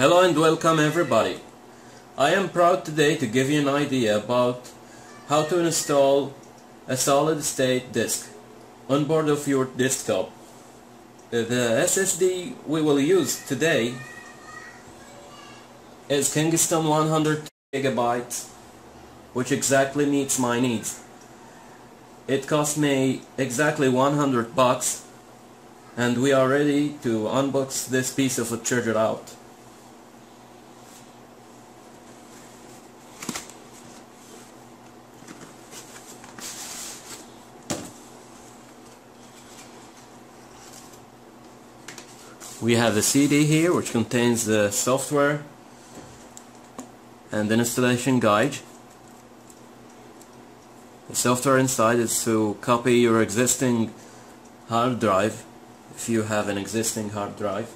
Hello and welcome everybody. I am proud today to give you an idea about how to install a solid state disk on board of your desktop. The SSD we will use today is Kingston 100 gigabytes which exactly meets my needs. It cost me exactly 100 bucks and we are ready to unbox this piece of a charger out. We have the CD here which contains the software and the installation guide. The software inside is to copy your existing hard drive if you have an existing hard drive.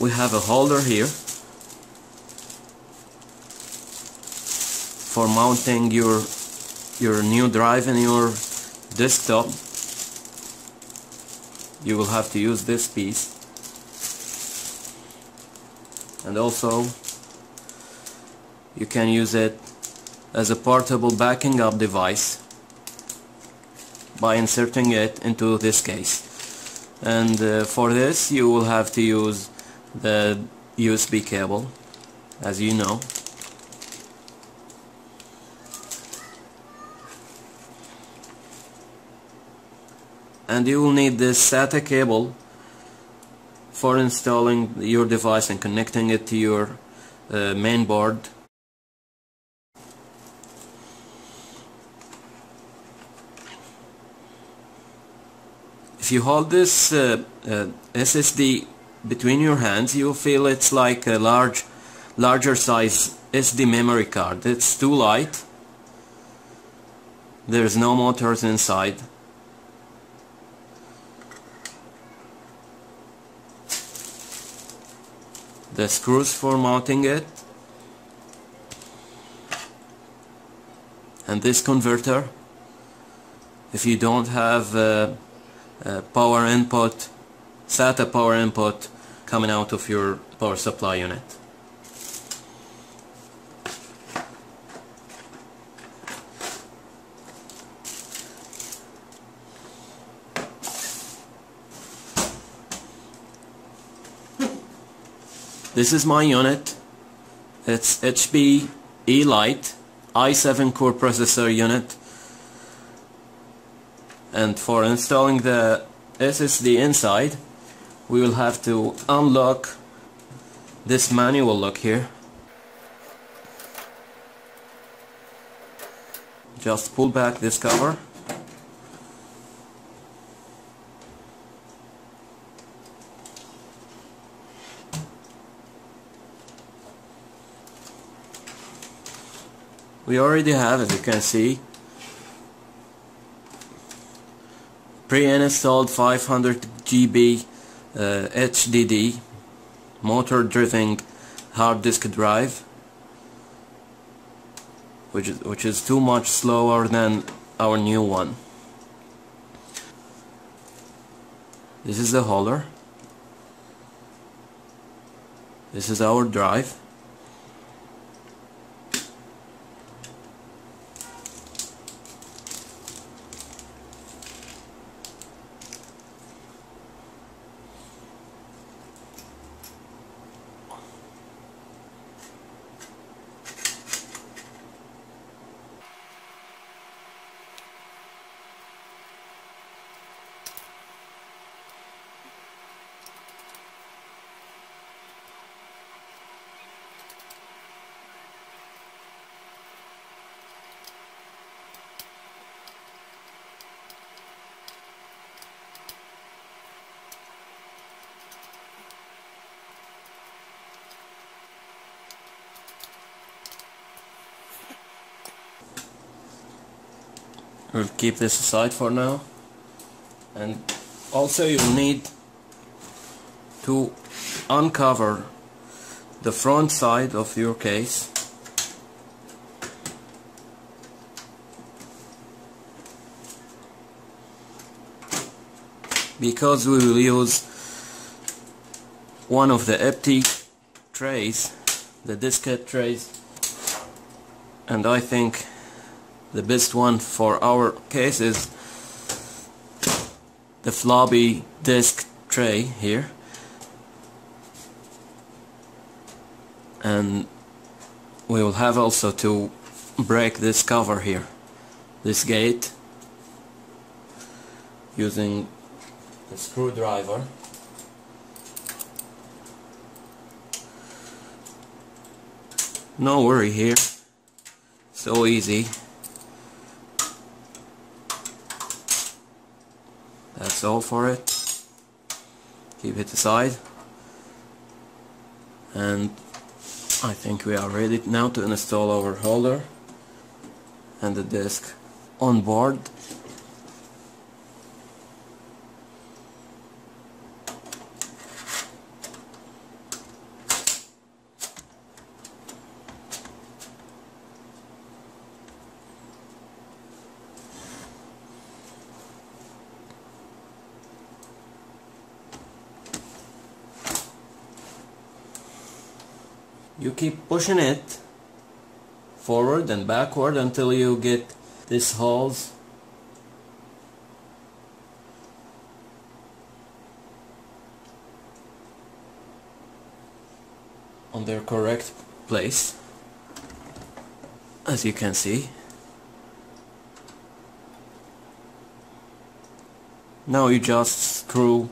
We have a holder here for mounting your your new drive in your desktop you will have to use this piece. And also you can use it as a portable backing up device by inserting it into this case. And uh, for this you will have to use the USB cable as you know and you will need this SATA cable for installing your device and connecting it to your uh, main board if you hold this uh, uh, SSD between your hands you will feel it's like a large larger size SD memory card. It's too light. There's no motors inside the screws for mounting it. And this converter if you don't have uh, uh, power input SATA power input coming out of your power supply unit This is my unit. It's HP Elite i7 core processor unit. And for installing the SSD inside, we will have to unlock this manual lock here. Just pull back this cover. We already have as you can see. Pre-installed 500 GB uh, HDD motor driven hard disk drive which is, which is too much slower than our new one. This is the holder this is our drive We'll keep this aside for now. And also you'll need to uncover the front side of your case. Because we will use one of the empty trays the diskette trays and I think the best one for our case is the floppy disk tray here. And we will have also to break this cover here this gate using a screwdriver. No worry here. So easy all for it. Keep it aside. And I think we are ready now to install our holder and the disk on board you keep pushing it forward and backward until you get these holes on their correct place as you can see. Now you just screw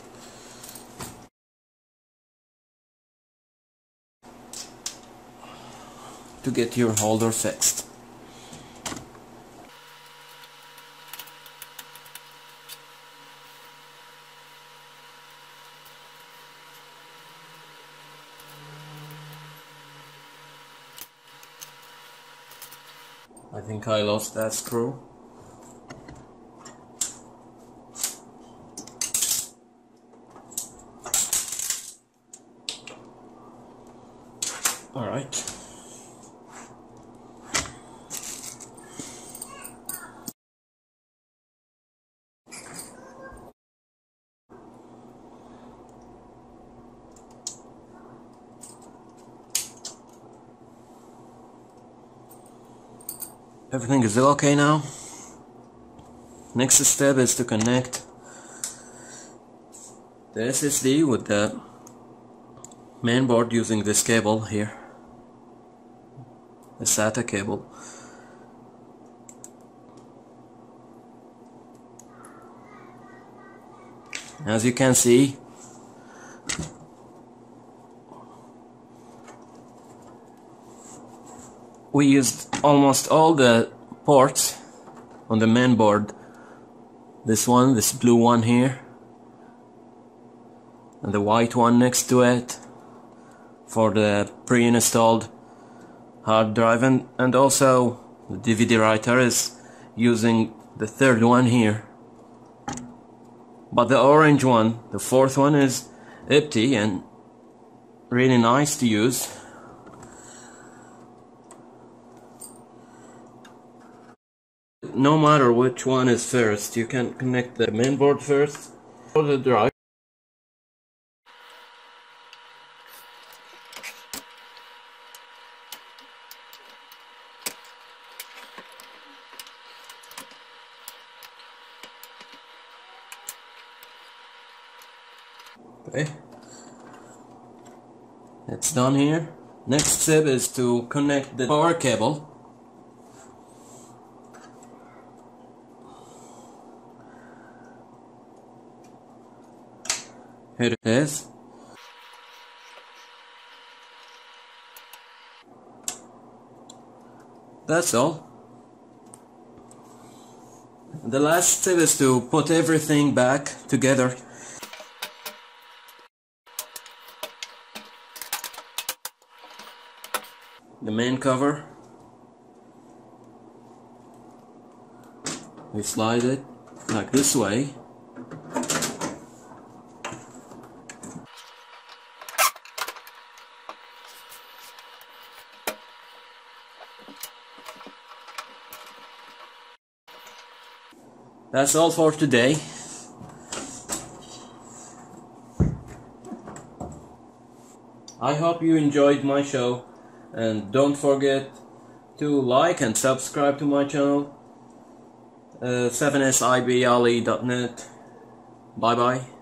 to get your holder fixed. I think I lost that screw. Alright. Everything is okay now. Next step is to connect the SSD with the main board using this cable here. The SATA cable. As you can see, we used almost all the ports on the main board. This one, this blue one here and the white one next to it for the pre-installed hard drive. And, and also the DVD writer is using the third one here. But the orange one, the fourth one is empty and really nice to use no matter which one is first, you can connect the mainboard first or the drive. Okay, it's done here. Next step is to connect the power cable Here it is. That's all. The last step is to put everything back together. The main cover. We slide it like this way. That's all for today. I hope you enjoyed my show and don't forget to like and subscribe to my channel uh, 7asibAli.net. Bye bye.